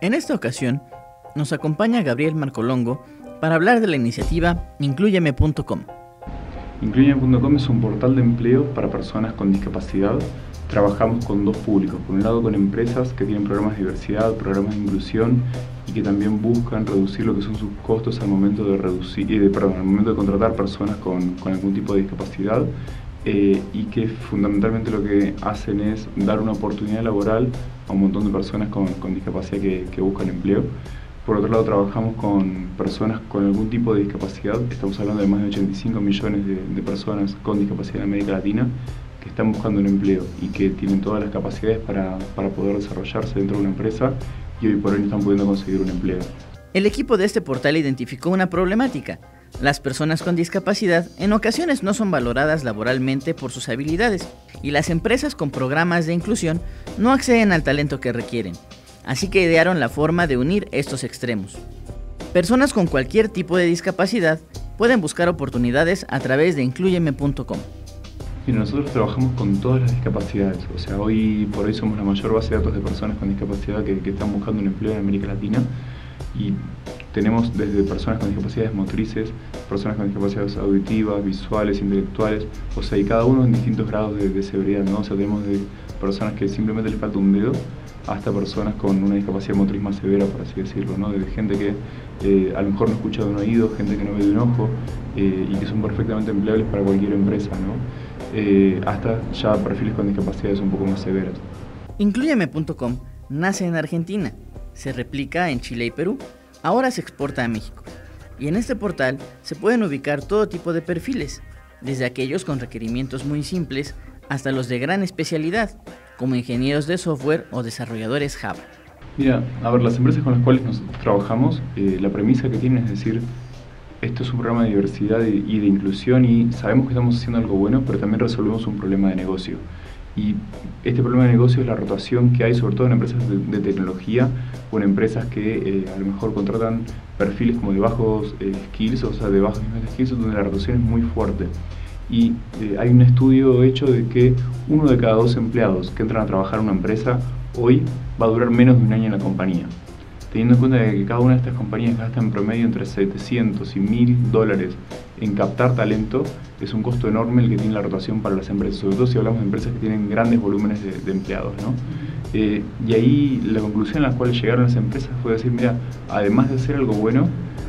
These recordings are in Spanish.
En esta ocasión, nos acompaña Gabriel Marcolongo para hablar de la iniciativa Incluyeme.com. Incluyeme.com es un portal de empleo para personas con discapacidad. Trabajamos con dos públicos, por un lado con empresas que tienen programas de diversidad, programas de inclusión y que también buscan reducir lo que son sus costos al momento de, reducir, eh, perdón, al momento de contratar personas con, con algún tipo de discapacidad eh, y que fundamentalmente lo que hacen es dar una oportunidad laboral a un montón de personas con, con discapacidad que, que, buscan empleo. Por otro lado, trabajamos con personas con algún tipo de discapacidad, estamos hablando de más de 85 millones de, de personas con discapacidad en América Latina que están buscando un empleo y que tienen todas las capacidades para, para poder desarrollarse dentro de una empresa y hoy por hoy no están pudiendo conseguir un empleo. El equipo de este portal identificó una problemática. Las personas con discapacidad en ocasiones no son valoradas laboralmente por sus habilidades y las empresas con programas de inclusión no acceden al talento que requieren. Así que idearon la forma de unir estos extremos. Personas con cualquier tipo de discapacidad pueden buscar oportunidades a través de incluyeme.com. Nosotros trabajamos con todas las discapacidades, o sea, hoy por hoy somos la mayor base de datos de personas con discapacidad que, que están buscando un empleo en América Latina y tenemos desde personas con discapacidades motrices, personas con discapacidades auditivas, visuales, intelectuales, o sea, y cada uno en distintos grados de, de severidad, ¿no? O sea, tenemos de personas que simplemente les falta un dedo hasta personas con una discapacidad motriz más severa, por así decirlo, ¿no? Desde gente que eh, a lo mejor no escucha de un oído, gente que no ve de un ojo eh, y que son perfectamente empleables para cualquier empresa, ¿no? Eh, hasta ya perfiles con discapacidades un poco más severas. Incluyeme.com nace en Argentina, se replica en Chile y Perú, ahora se exporta a México. Y en este portal se pueden ubicar todo tipo de perfiles, desde aquellos con requerimientos muy simples hasta los de gran especialidad, como ingenieros de software o desarrolladores Java. Mira, a ver, las empresas con las cuales nosotros trabajamos, eh, la premisa que tienen es decir, esto es un programa de diversidad y de inclusión y sabemos que estamos haciendo algo bueno, pero también resolvemos un problema de negocio. Y este problema de negocio es la rotación que hay, sobre todo en empresas de, de tecnología o en empresas que eh, a lo mejor contratan perfiles como de bajos eh, skills, o sea, de bajos niveles de skills, donde la rotación es muy fuerte. Y eh, hay un estudio hecho de que uno de cada dos empleados que entran a trabajar en una empresa hoy va a durar menos de un año en la compañía teniendo en cuenta que cada una de estas compañías gasta en promedio entre 700 y 1000 dólares en captar talento, es un costo enorme el que tiene la rotación para las empresas, sobre todo si hablamos de empresas que tienen grandes volúmenes de, empleados. ¿no? Eh, y ahí la conclusión a la cual llegaron las empresas fue decir, mira, además de hacer algo bueno,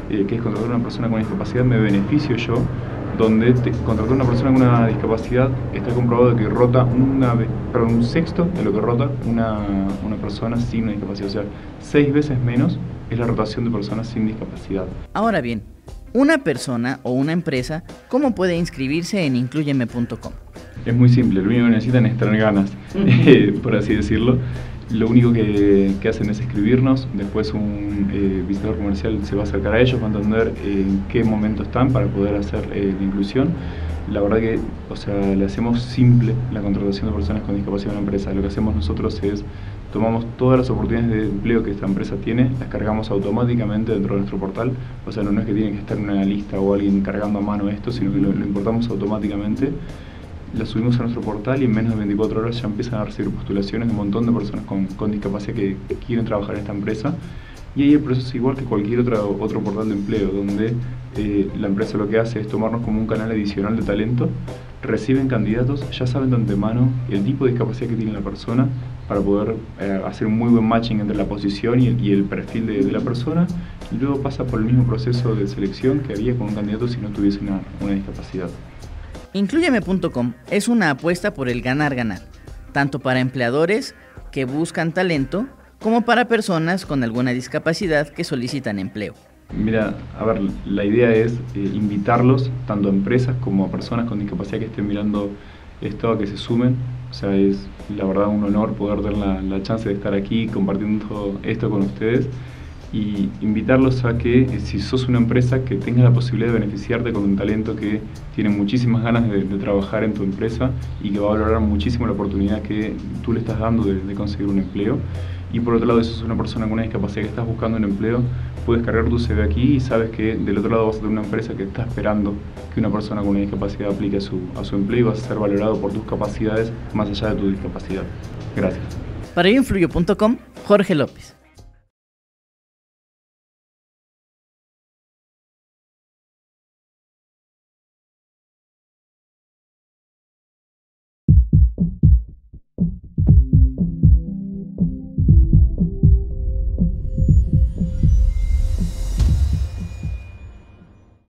eh, que es contratar a una persona con discapacidad, me beneficio yo donde contratar a una persona con una discapacidad está comprobado que rota una perdón, un sexto de lo que rota una, una persona sin una discapacidad. O sea, seis veces menos es la rotación de personas sin discapacidad. Ahora bien, una persona o una empresa, ¿cómo puede inscribirse en incluyeme.com? Es muy simple, lo único que necesitan es tener ganas, eh, por así decirlo. Lo único que, que, hacen es escribirnos, después un eh, visitador comercial se va a acercar a ellos, va a entender eh, en qué momento están para poder hacer eh, la inclusión. La verdad que, o sea, le hacemos simple la contratación de personas con discapacidad en una empresa. Lo que hacemos nosotros es tomamos todas las oportunidades de empleo que esta empresa tiene, las cargamos automáticamente dentro de nuestro portal. O sea, no, es que tiene que estar en una lista o alguien cargando a mano esto, sino que lo, importamos automáticamente la subimos a nuestro portal y en menos de 24 horas ya empiezan a recibir postulaciones de un montón de personas con, discapacidad que, quieren trabajar en esta empresa. Y ahí el proceso es igual que cualquier otro, otro portal de empleo, donde eh, la empresa lo que hace es tomarnos como un canal adicional de talento, reciben candidatos, ya saben de antemano el tipo de discapacidad que tiene la persona para poder eh, hacer un muy buen matching entre la posición y el, y el perfil de, de, la persona, y luego pasa por el mismo proceso de selección que había con un candidato si no tuviese una, una discapacidad. Incluyeme.com es una apuesta por el ganar-ganar, tanto para empleadores que buscan talento como para personas con alguna discapacidad que solicitan empleo. Mira, a ver, la idea es eh, invitarlos, tanto a empresas como a personas con discapacidad que estén mirando esto, a que se sumen. O sea, es la verdad un honor poder tener la, la chance de estar aquí compartiendo esto con ustedes y invitarlos a que eh, si sos una empresa que tenga la posibilidad de beneficiarte con un talento que tiene muchísimas ganas de, trabajar en tu empresa y que va a valorar muchísimo la oportunidad que tú le estás dando de, conseguir un empleo. Y por otro lado, si sos una persona con una discapacidad que estás buscando un empleo, puedes cargar tu CV aquí y sabes que del otro lado vas a tener una empresa que está esperando que una persona con una discapacidad aplique a su, a su empleo y vas a ser valorado por tus capacidades más allá de tu discapacidad. Gracias. Para influyo.com, Jorge López.